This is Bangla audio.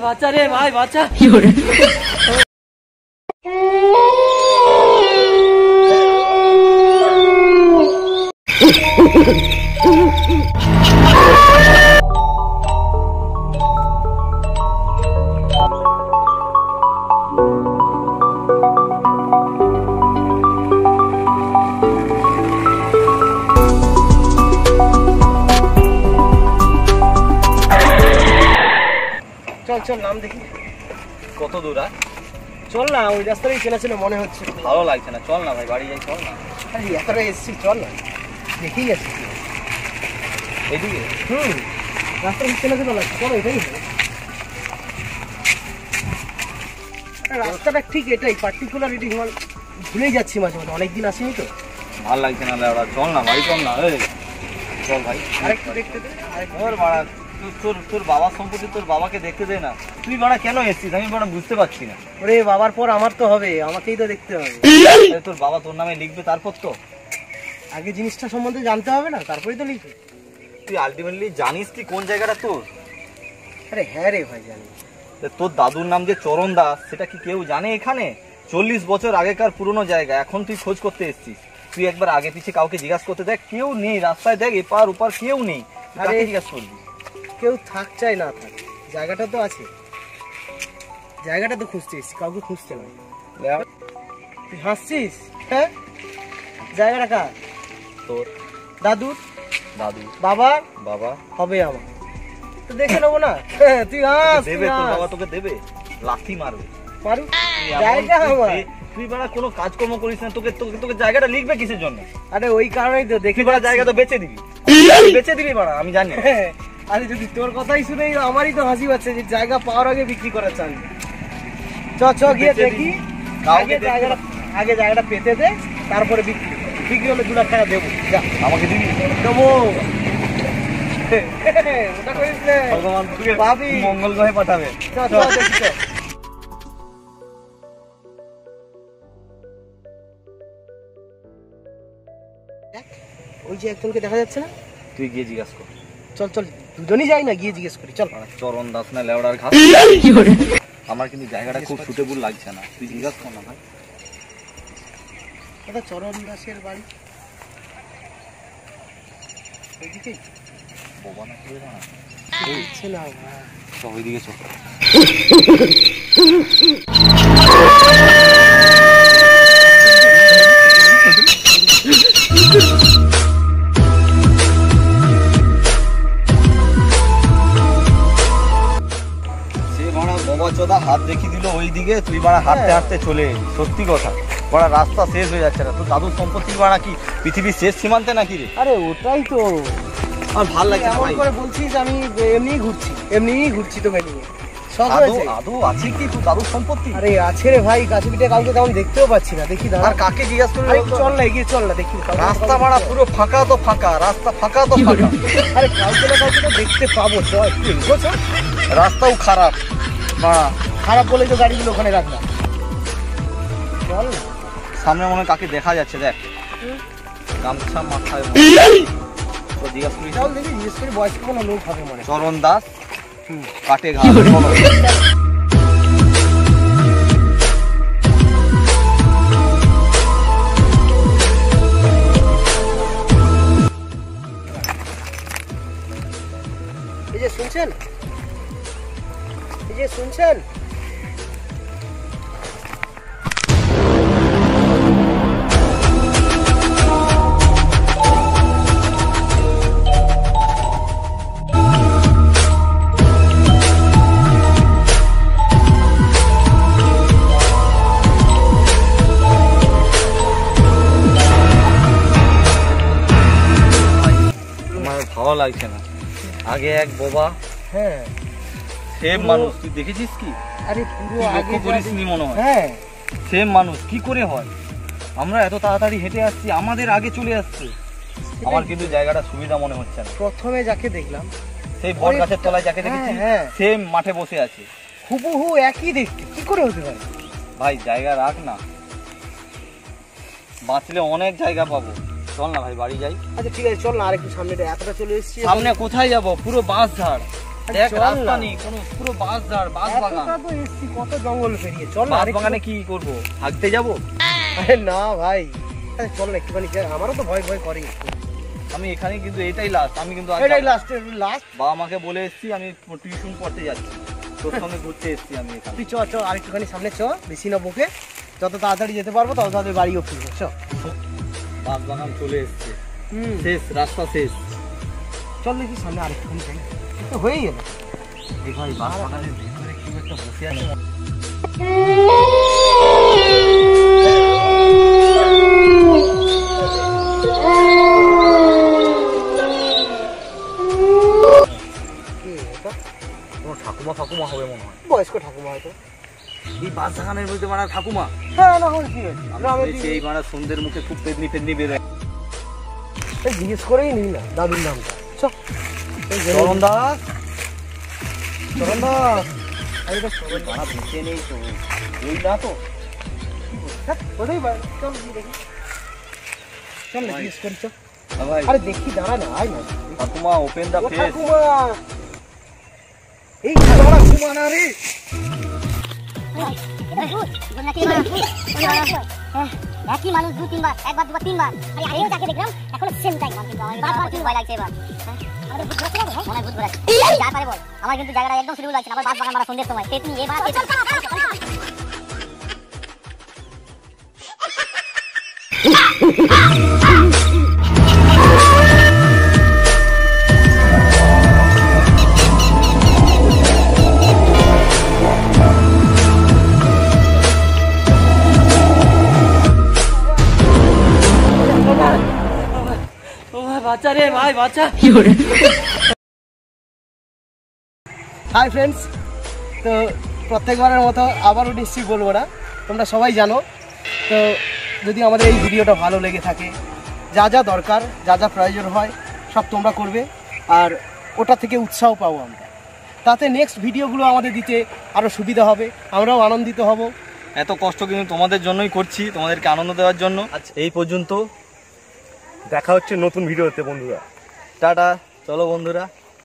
বাচ্চা রে ভাই বাচ্চা চল চল নাম দেখি। কত দূর আর চল না ওই রাস্তাটাই চেনা চেনা মনে হচ্ছে। ভালো লাগছে না চল না ভাই বাড়ি যাই চল না। আরে এতটা এসছি চল না। দেখেই যাচ্ছি এদিকে? হুম রাস্তাটা চেনা চেনা লাগছে। চলো এটাই রাস্তাটা ঠিক এটাই পার্টিকুলার এটি ভুলেই যাচ্ছি মাঝে মাঝে অনেকদিন আসিনি তো। ভালো লাগছে না লেওড়া চল না ভাই চল না চল ভাই। আরেকটু দেখতে দে আরেকটু। বাড়া। তোর তোর বাবার সম্পত্তি তোর বাবাকে দেখতে দে না। তুই বাড়া কেন এসছিস? আমি বাড়া বুঝতে পারছি না। ওরে বাবার পর আমার তো হবে আমাকেই তো দেখতে হবে। তোর বাবা তোর নামে লিখবে তারপর তো? আগে জিনিসটা সম্বন্ধে জানতে হবে না তারপরেই তো লিখবে। তুই আলটিমেটলি জানিস কি কোন জায়গাটা তোর? আরে হ্যাঁ রে ভাই জানি। তোর দাদুর নাম যে চরণ দাস সেটা কি কেউ জানে এখানে? চল্লিশ বছর আগেকার পুরনো জায়গা এখন তুই খোঁজ করতে এসছিস। তুই একবার আগে পিছে কাউকে জিজ্ঞাসা করতে দেখ কেউ নেই রাস্তায় দেখ এপার ওপার কেউ নেই। জিজ্ঞাসা করবি। কেউ থাক চাই না থাক জায়গাটা তো আছে। জায়গাটা তো খুঁজতে এসছি কাউকে খুঁজতে নয়। তুই হাসছিস? হ্যাঁ? জায়গাটা কার? তোর। দাদুর? দাদু। বাবা? বাবা। হবে আমার। তো দেখে নেব না? হ্যাঁ, তুই হাস দেবে তোর বাবা তোকে দেবে। লাথি মারবে। মারু জায়গা আমার। তুই বাড়া কোনো কাজকর্ম করিস না তোকে তোকে তোকে জায়গাটা লিখবে কিসের জন্য? আরে ওই কারণেই তো দেখে বাড়া জায়গা তো বেচে দিবি। বেচে দিবি বাড়া আমি জানি। হ্যাঁ, আরে যদি তোর কথাই শুনে আমারই তো হাসি পাচ্ছে যে জায়গা পাওয়ার আগে বিক্রি করা চান চ চ গিয়ে দেখি। আগে জায়গাটা আগে জায়গাটা পেতে দে তারপরে বিক্রি বিক্রি হলে দু লাখ টাকা দেবো। যা আমাকে দিবি। দেবো। মঙ্গল গ্রহে পাঠাবে। ওই যে একজনকে দেখা যাচ্ছে না? তুই গিয়ে জিজ্ঞাসা কর। চল চল দুজনই যাই না গিয়ে জিজ্ঞেস করি চল। চরণ দাস না লেওড়ার ঘাস। আমার কিন্তু জায়গাটা খুব সুটেবল লাগছে না। তুই জিজ্ঞাসা কর না ভাই। দাদা চরণ দাসের বাড়ি। ওইদিকে বাবা না কি না। ইচ্ছে না সব ওইদিকে চল। বাড়া বাবা চোদা হাত দেখিয়ে দিল ওই দিকে তুই বাড়া হাঁটতে হ্যাঁ। হাঁটতে চলে এলি। সত্যি কথা। বাড়া রাস্তা শেষ হয়ে যাচ্ছে না। তোর দাদুর সম্পত্তি বাড়া কি? পৃথিবীর শেষ সীমান্তে নাকি রে? আরে ওটাই তো। আমার ভালো লাগছে না এমন ভাই। করে বলছিস আমি এমনিই ঘুরছি এমনিই ঘুরছি তোকে নিয়ে। সব আদৌ আদৌ আছে কি তোর দাদুর সম্পত্তি? আরে আছে রে ভাই গাছে পিঠে কাউকে তেমন দেখতেও পাচ্ছি না। দেখি দাঁড়া। আর কাকে জিজ্ঞাসা করবি চল না এগিয়ে চল না দেখি। রাস্তা মারা পুরো ফাঁকা তো ফাঁকা রাস্তা ফাঁকা তো ফাঁকা। আরে কাউকে না কাউকে তো দেখতে পাবো চল। রাস্তাও খারাপ। মারা খারাপ বলে তো গাড়িগুলো ওখানে রাখলাম চল। সামনে মনে কাকে দেখা যাচ্ছে দেখ। গামছা মাথায় তো জিজ্ঞাসা করিস। চল দেখি জিজ্ঞেস করি বয়স্ক কোনো লোক হবে মনে। চরণ দাস হুম। কাটে চলো। এই যে শুনছেন? যে শুনছেন আমার ভালো লাগছে না। আগে এক বোবা। হ্যাঁ। সেম মানুষ তুই দেখেছিস কি? আরে পুরো আগে লক্ষ্য যা করিস দেখ- নি মনে হয়? হ্যাঁ। সেম মানুষ কি করে হয়? আমরা এত তাড়াতাড়ি হেঁটে আসছি আমাদের আগে চলে আসছে। আমার কিন্তু জায়গাটা সুবিধা মনে হচ্ছে না। প্রথমে যাকে দেখলাম সেই বট গাছের তলায় যাকে হ্যাঁ, দেখেছি হ্যাঁ। সেম মাঠে বসে আছে। হুবহু একই দেখতে কি করে হতে পারে? ভাই জায়গা রাখ না। বাঁচলে অনেক জায়গা পাবো। চল না ভাই বাড়ি যাই। আচ্ছা ঠিক আছে চল না আরেকটু সামনে এতটা চলে এসেছি। সামনে কোথায় যাব? পুরো বাঁশ ঝাড়। দেখ রাস্তা নেই কোনো পুরো বাস ঝাড় বাস বাগান। তো এসছি কত জঙ্গল পেরিয়ে। চল বাস বাগানে কি করব? হাঁটতে যাব? আরে না ভাই। চল না একটুখানি আমারও তো ভয় ভয় করে। আমি এখানে কিন্তু এটাই লাস্ট আমি কিন্তু এটাই লাস্ট লাস্ট বাবা মাকে বলে এসেছি আমি টিউশন পড়তে যাচ্ছি। তোর সঙ্গে ঘুরতে এসেছি আমি এখানে। তুই চ চ আরেকটুখানি সামনে চ বেশি না বকে। যত তাড়াতাড়ি যেতে পারব তত তাড়াতাড়ি বাড়িও ফিরবো চ। বাস বাগান চলে এসছে। শেষ রাস্তা শেষ। চল দেখি সামনে আরেকটুখানি যাই। তো হয়েই গেল। এই ভাই বাগানের ভিতরে কি একটা বসে আছে। ঠাকুমা ফাকুমা হবে মনে হয়। বয়স্ক ঠাকুমা হয়তো। এই বাস মধ্যে মারা ঠাকুমা? হ্যাঁ না হয় কি হয়েছে? এই মারা সন্ধ্যের মুখে খুব পেদনি পেদনি বেরোয়। এই জিজ্ঞেস করেই নিই না দাদুর নামটা। চ এই যে- চরণ দাস চরণ দা আরে এটা চরণ দা। মারা বেঁচে নেই তো ওই না তো হ্যাঁ, কোথায় বা- চল গিয়ে দেখি। চল না ভাই। জিজ্ঞেস করি চ। হ্যাঁ ভাই আরে দেখি দাঁড়া না আয় না ঠাকুমা ওপেন দা ও ফেস ঠাকুমা এই দাঁড়া ঠাকুমা না রে একই মানুষ দু তিনবার একবার দুবার তিনবার আরে আরেও যাকে দেখলাম এখন সেম টাইম কিন্তু আমার বারবার কিন্তু ভয় লাগছে এবার আমার কিন্তু জায়গাটা একদম সুযোগ লাগছে আমার বাস বাগান মারা সন্ধ্যের সময় তেতনি এবার বাচ্চা রে ভাই বাচ্চা। হাই ফ্রেন্ডস তো প্রত্যেকবারের মতো আবারও নিশ্চয়ই বলব না তোমরা সবাই জানো। তো যদি আমাদের এই ভিডিওটা ভালো লেগে থাকে যা যা দরকার যা যা প্রয়োজন হয় সব তোমরা করবে। আর ওটা থেকে উৎসাহ পাবো আমরা। তাতে নেক্সট ভিডিওগুলো আমাদের দিতে আরও সুবিধা হবে আমরাও আনন্দিত হব। এত কষ্ট কিন্তু তোমাদের জন্যই করছি তোমাদেরকে আনন্দ দেওয়ার জন্য। আচ্ছা। এই পর্যন্ত দেখা হচ্ছে নতুন ভিডিওতে বন্ধুরা। টাটা। চলো বন্ধুরা।